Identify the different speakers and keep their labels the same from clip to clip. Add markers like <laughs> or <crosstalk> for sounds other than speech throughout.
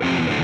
Speaker 1: you <laughs>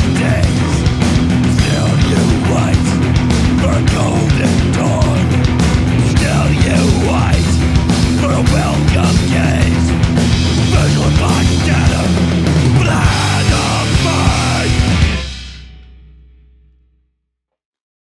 Speaker 1: someday